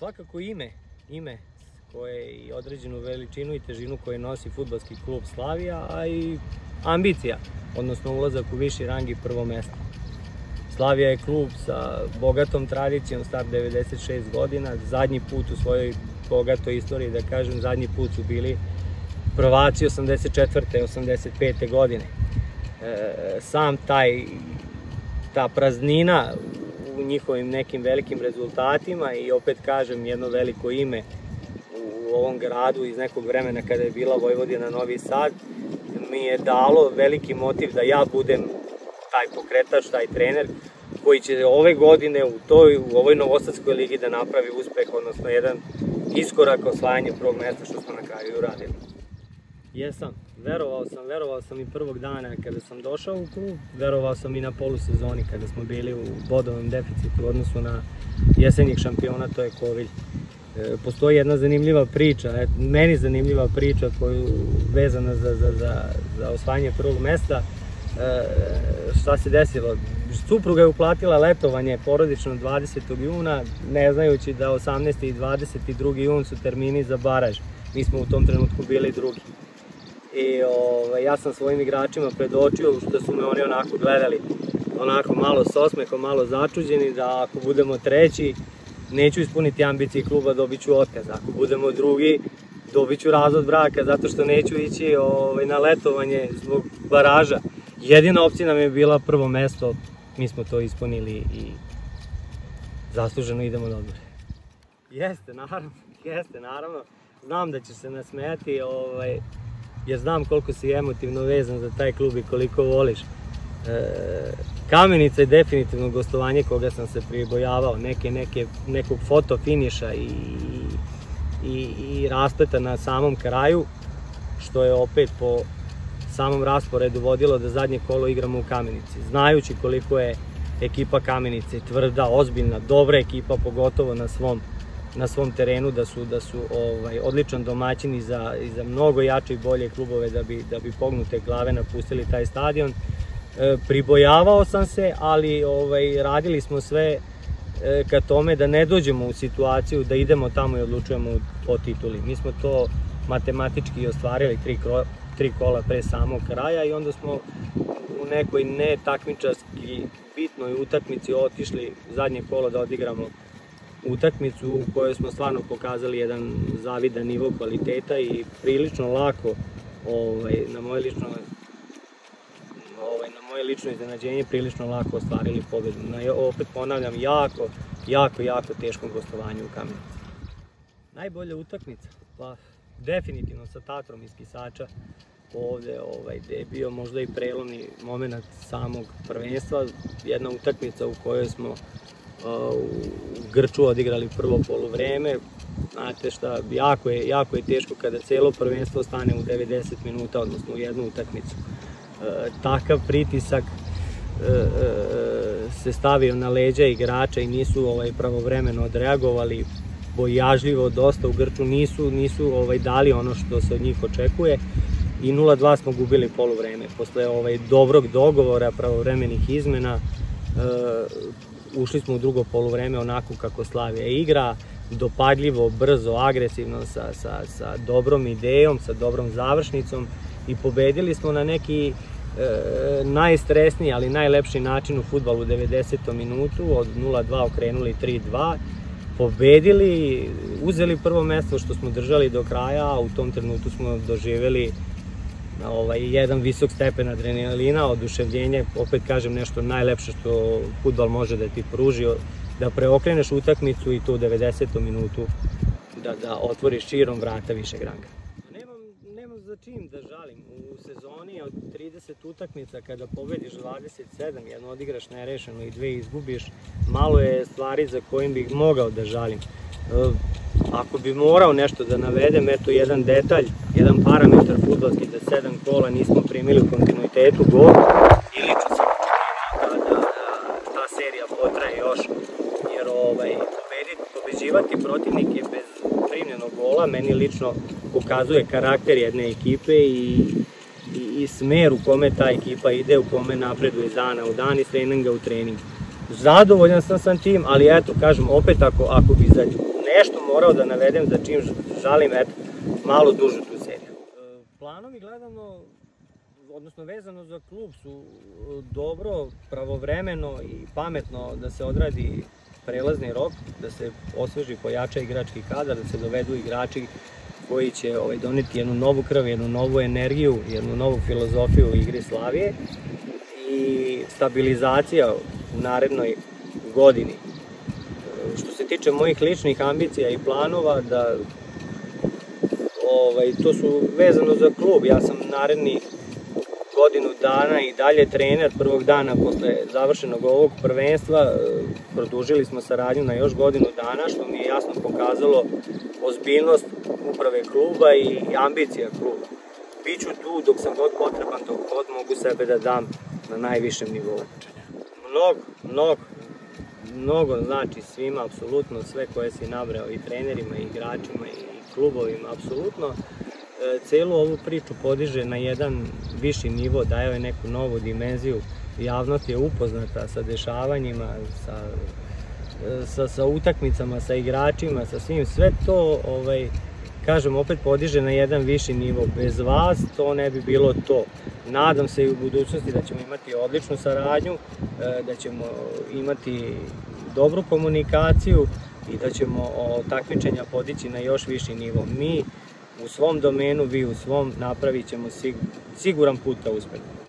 Svakako ime, ime koje i određenu veličinu i težinu koje nosi futbalski klub Slavija, a i ambicija, odnosno ulazak u viši rang i prvo mesto. Slavija je klub sa bogatom tradicijom, star 96 godina, zadnji put u svojoj bogatoj istoriji, da kažem, zadnji put su bili prvaci 84. 85. godine. E, sam taj, ta praznina u njihovim nekim velikim rezultatima i opet kažem jedno veliko ime u ovom gradu iz nekog vremena kada je bila Vojvodina Novi Sad mi je dalo veliki motiv da ja budem taj pokretač, taj trener koji će ove godine u toj u ovoj Novosadskoj ligi da napravi uspeh, odnosno jedan iskorak osvajanje prvog mesta što smo na kraju uradili. Jesam, verovao sam, verovao sam i prvog dana kada sam došao u klub, verovao sam i na polusezoni kada smo bili u bodovom deficitu u odnosu na jesenjih šampiona, to je Kovilj. E, postoji jedna zanimljiva priča, meni zanimljiva priča koju vezana za, za, za, za osvajanje prvog mesta. E, šta se desilo? Supruga je uplatila letovanje porodično 20. juna, ne znajući da 18. i 22. jun su termini za baraž. Mi smo u tom trenutku bili drugi. I ovaj, ja sam svojim igračima predočio da su me oni onako gledali onako malo s osmehom, malo začuđeni, da ako budemo treći, neću ispuniti ambicije kluba, dobit ću otkaz. Ako budemo drugi, dobit ću razvod braka, zato što neću ići ovaj, na letovanje zbog baraža. Jedina opcija nam je bila prvo mesto, mi smo to ispunili i zasluženo idemo odmore. Jeste, naravno, jeste, naravno. Znam da će se nasmejati, ovaj, jer znam koliko si emotivno vezan za taj klub i koliko voliš. E, Kamenica je definitivno gostovanje koga sam se pribojavao, neke, neke, nekog foto finiša i, i, i raspleta na samom kraju, što je opet po samom rasporedu vodilo da zadnje kolo igramo u Kamenici. Znajući koliko je ekipa Kamenice tvrda, ozbiljna, dobra ekipa, pogotovo na svom na svom terenu da su da su ovaj odličan domaćin za i za mnogo jače i bolje klubove da bi da bi pognute glave napustili taj stadion. E, pribojavao sam se, ali ovaj radili smo sve e, ka tome da ne dođemo u situaciju da idemo tamo i odlučujemo o tituli. Mi smo to matematički ostvarili tri, kro, tri kola pre samog kraja i onda smo u nekoj netakmičarski bitnoj utakmici otišli zadnje kolo da odigramo utakmicu u kojoj smo stvarno pokazali jedan zavidan nivo kvaliteta i prilično lako ovaj, na moje lično ovaj, na moje lično iznenađenje prilično lako ostvarili pobedu. Na, opet ponavljam, jako, jako, jako teškom gostovanju u Kamenici. Najbolja utakmica? Pa, definitivno sa Tatrom iz Kisača ovde, ovaj, gde je bio možda i prelomni moment samog prvenstva, jedna utakmica u kojoj smo u Grču odigrali prvo polovreme. Znate šta, jako je, jako je teško kada celo prvenstvo stane u 90 minuta, odnosno u jednu utakmicu. E, takav pritisak e, e, se stavio na leđa igrača i nisu ovaj pravovremeno odreagovali bojažljivo dosta u Grču nisu nisu ovaj dali ono što se od njih očekuje i 0-2 smo gubili poluvreme posle ovaj dobrog dogovora pravovremenih izmena ušli smo u drugo polovreme onako kako Slavija igra, dopadljivo, brzo, agresivno, sa, sa, sa dobrom idejom, sa dobrom završnicom i pobedili smo na neki e, najstresniji, ali najlepši način u futbalu u 90. minutu, od 0-2 okrenuli 3-2, pobedili, uzeli prvo mesto što smo držali do kraja, a u tom trenutku smo doživeli ovaj, jedan visok stepen adrenalina, oduševljenje, opet kažem nešto najlepše što futbal može da ti pruži, da preokreneš utakmicu i tu u 90. minutu da, da otvoriš širom vrata višeg ranga. Nemam, nemam za čim da žalim. U sezoni od 30 utakmica kada pobediš 27, jedno odigraš nerešeno i dve izgubiš, malo je stvari za kojim bih mogao da žalim. Ako bi morao nešto da navedem, eto jedan detalj, jedan parametar futbalski da sedam kola nismo primili u kontinuitetu gol i lično sam da, da, da ta serija potraje još, jer ovaj, pobediti, pobeđivati protivnike bez primljenog gola meni lično pokazuje karakter jedne ekipe i, i, i smer u kome ta ekipa ide, u kome napreduje iz dana u dan i treninga u trening. Zadovoljan sam sa tim, ali eto, kažem, opet ako, ako bi za nešto morao da navedem za čim žalim eto, malo dužu tu seriju. E, planovi gledano, odnosno vezano za klub su dobro, pravovremeno i pametno da se odradi prelazni rok, da se osveži pojača igrački kadar, da se dovedu igrači koji će ovaj, doneti jednu novu krv, jednu novu energiju, jednu novu filozofiju igri Slavije i stabilizacija u narednoj godini. Što se tiče mojih ličnih ambicija i planova, da ovaj, to su vezano za klub, ja sam naredni godinu dana i dalje trener prvog dana posle završenog ovog prvenstva. E, produžili smo saradnju na još godinu dana, što mi je jasno pokazalo ozbiljnost uprave kluba i ambicija kluba. Biću tu dok sam god potreban, dok god mogu sebe da dam na najvišem nivou. Mnogo, mnogo, mnogo znači svima, apsolutno sve koje si nabrao i trenerima i igračima i klubovima, apsolutno E, celu ovu priču podiže na jedan viši nivo, daje neku novu dimenziju. Javnost je upoznata sa dešavanjima, sa, e, sa, sa utakmicama, sa igračima, sa svim. Sve to, ovaj, kažem, opet podiže na jedan viši nivo. Bez vas to ne bi bilo to. Nadam se i u budućnosti da ćemo imati odličnu saradnju, e, da ćemo imati dobru komunikaciju i da ćemo takmičenja podići na još viši nivo. Mi u svom domenu, vi u svom, napravit ćemo siguran put da uspemo.